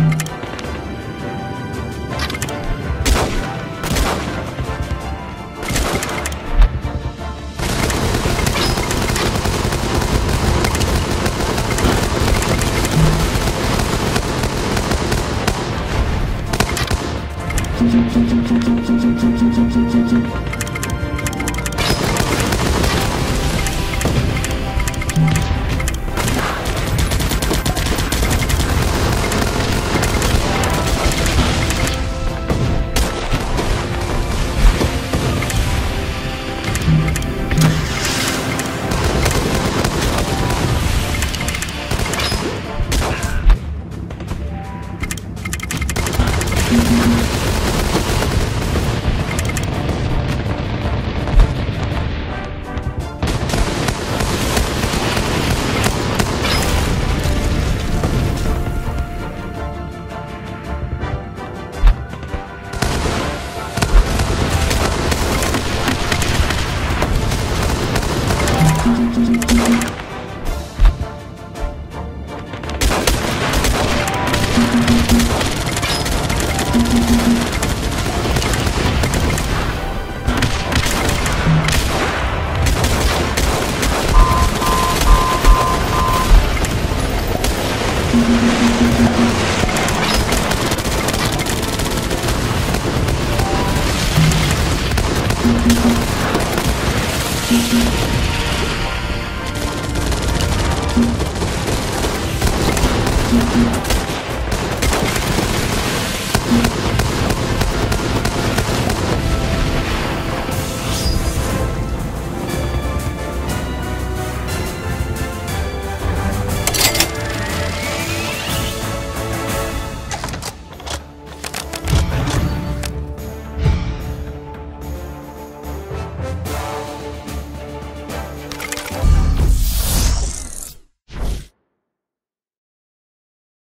Thank you. Thank you.